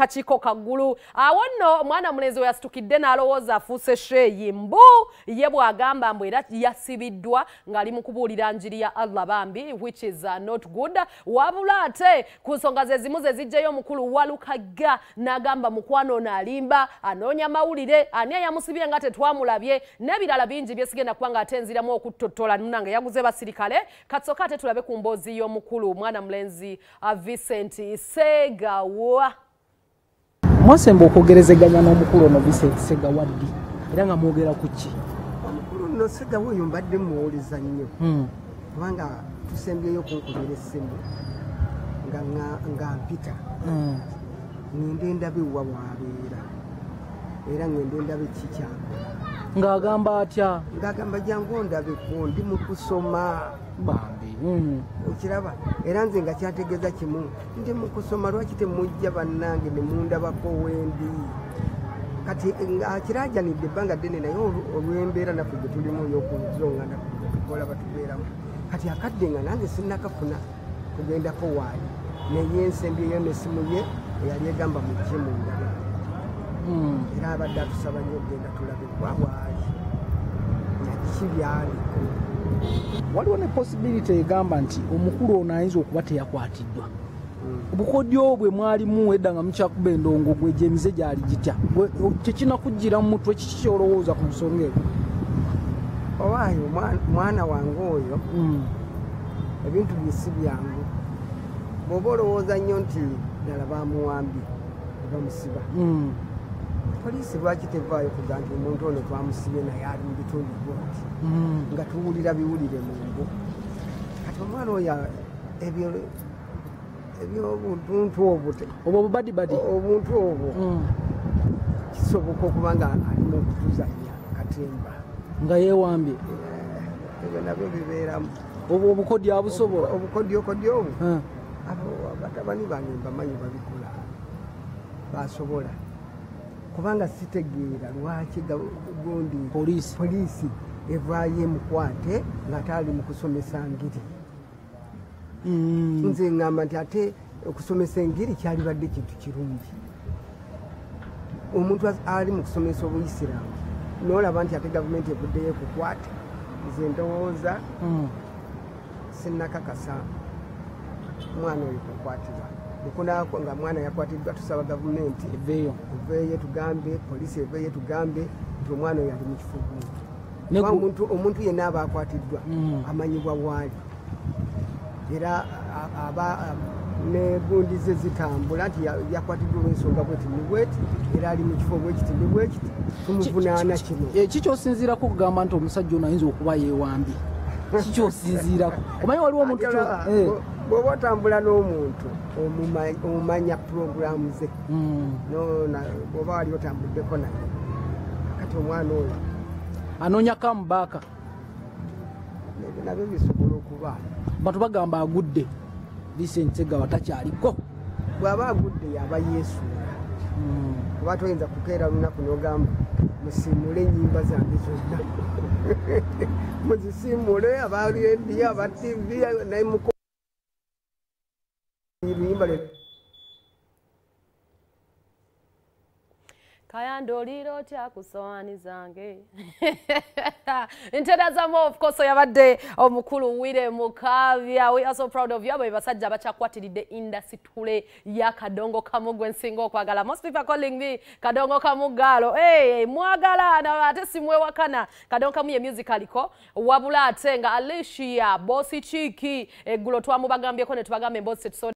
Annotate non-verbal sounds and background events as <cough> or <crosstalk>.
kakiiko kaggulu awo nno omwana mulenzi we yasitukidde n'alowooza afuuse sheeyi mbu ye bw'agamba mbu era yasibiddwa ng'ali mu kubuulira njiri ya allah bambi which is uh, not good. Wabula ate ku nsonga ze zimu ze zijjayo omukulu walukagga n'agamba mukwano ono alimba anoonya mawulire ani eyamusibye nga tetwamulabye n'ebirala bingi byesigenda kuba ng'ate nziramu okuttottola nunange. Yaguze basirikale katsoka ate tulabe ku mboozi y'omukulu omwana mulenzi uh, vincent segawa mwasemba okwogerezeganya n'omukulu ono vincent segawaddi. Era nga mwogera ku ki? Omukulu nno segawa oyo mbadde muwuliza nnyo. Kubanga tusembyeyo kunkubira essimu nga mpita. Ngende ndabe wa bwabeera. Era ngende ndabe kikyakola ng'agamba atya? Ngagamba jangu ondabeko ndi mu kusoma. Bambi okiraba era nze nga kyategeeza kimu ndi mu kusoma lwaki temujja bannange ne mundabako wendi? Kati nga kiraajanidde ebbanga ddene naye olw- olw'embeera naffe gye tulimu ey'okuzongana tukola batubeeramu kati akadde nga nange sinnakafuna kugendako waayo naye ensembyeyo n'essimu ye eyali egamba mujje mundaba era abadde atusaba nnyo okgenda tulabibwa bwali nakiki byaliko waliwo ne posibility egamba nti omukulu ono ayinza okuba teyakwatiddwa. Obukodyo bwe mwalimu edda nga mukyakuba endongo gwe gyemize gyali gitya? Tekinakuggira mu mutwe kiki kyolowooza ku nsonga eyo? Owaayo mwana wange oyo ebintu bye si byangu. Bw'oba olowooza nnyo nti ddala bamuwambye ne bamusiba. Mm. Poliisi lwaki tevaayo kuga nti omuntu ono twamusibye naye ali mu bitundu bwoti Mm. nga tuwulira biwulire mu mbu. Kati omwana oyo ebyo ebyobuntuntu obwo obwo bubadibadi obuntu obwo. Mm. kisoboka okuba nga alimu okutuzanya katemba. Nga yeewambye? Ebyo nabyo bibeeramu. Obwo obukodyo abusobola? Obukodyokodyo obwo. Abo batabani bange mbamanyi babikola basobola kubanga sitegeera lwaki gundi poliisi evaayo emukwate ng'ate ali mu kusomesa ngiri Mm. nze ŋŋamba nti ate okusomesa engiri kyalibadde kintu kirungi omuntu ali mu kusomesa obuyisiraamu noolaba nti ate gavumenti evuddeyo ekukwate nze ndowooza Mm. sinnakakasa mwana oyo kukwatibwa bukunako nga mwana yakwatiddwa tusaba gavumenti. Eveeyo. Eveeyo tugambe poliisi eveeyo tugambe nti omwana oyo ali mu kifo gungi Ne Kuba gu- omuntu yenna aba akwatiddwa Mm. amanyibwa waali era aba ne gundi ze zitambula nti ya- yakwatiddwa olwensonga bweti ni bweti era ali mu kifo bwekiti ni bwekiti tumuvunaana kino. Eh, kikyosinziirako okugamba nti omusajja ono ayinza okuba yeewambye kikyosinziirako <laughs> omanyi waliwo omuntu Bw'oba otambula n'omuntu omuma- omumanya puroguramu ze Mm. Bw'oba wali otambuddeko naye kati omwana oyo. Anoonya kamubaaka nebyo nabyo bisobola okuba. Bantu bagamba agudde. Vincent segawa takyaliko. Bw'aba agudde yaba yeesuula Mm. kuba toyinza kukeera lunaku n'ogamba musiimule ennyimba zange zonna. <laughs> Muzisiimule aba redio aba tivi naye muko luyimba lwe kayanda oliira otya ku sowaani zange. <laughs> Nterazamu of course oyabadde omukulu wire mukabya we are so proud of you. Abo be basajja abakyakwatiridde indasitule ya kadongo kamu gwe nsinga okwagala. Most people calling me kadongo kamu gaalo hey, mwagala na ate simwewakana kadongo kamu ye music aliko wabula ate nga alicia bosi chiki eggulo twamubagambyeko ne tubagambe emboozi tetuso